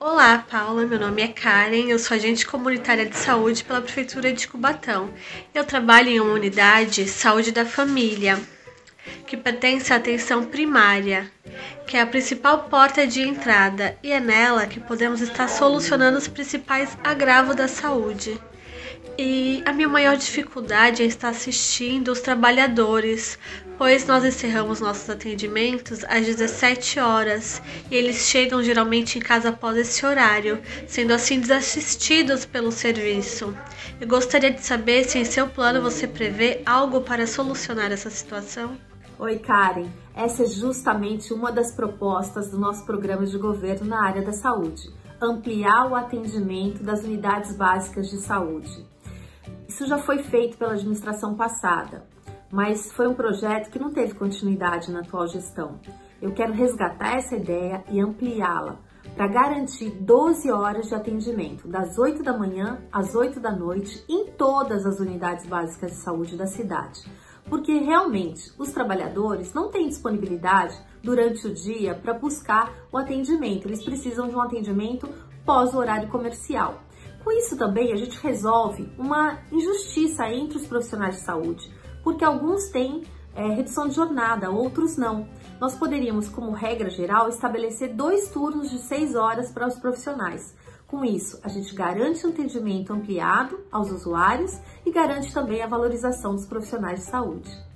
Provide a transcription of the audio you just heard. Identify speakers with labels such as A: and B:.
A: Olá, Paula. Meu nome é Karen. Eu sou agente comunitária de saúde pela Prefeitura de Cubatão. Eu trabalho em uma unidade Saúde da Família, que pertence à atenção primária, que é a principal porta de entrada, e é nela que podemos estar solucionando os principais agravos da saúde. E a minha maior dificuldade é estar assistindo os trabalhadores, pois nós encerramos nossos atendimentos às 17 horas e eles chegam geralmente em casa após esse horário, sendo assim desassistidos pelo serviço. Eu gostaria de saber se em seu plano você prevê algo para solucionar essa situação.
B: Oi, Karen. Essa é justamente uma das propostas do nosso programa de governo na área da saúde: ampliar o atendimento das unidades básicas de saúde. Isso já foi feito pela administração passada, mas foi um projeto que não teve continuidade na atual gestão. Eu quero resgatar essa ideia e ampliá-la para garantir 12 horas de atendimento, das 8 da manhã às 8 da noite, em todas as unidades básicas de saúde da cidade. Porque realmente os trabalhadores não têm disponibilidade durante o dia para buscar o atendimento, eles precisam de um atendimento pós o horário comercial. Com isso também a gente resolve uma injustiça entre os profissionais de saúde, porque alguns têm é, redução de jornada, outros não. Nós poderíamos, como regra geral, estabelecer dois turnos de seis horas para os profissionais. Com isso, a gente garante um atendimento ampliado aos usuários e garante também a valorização dos profissionais de saúde.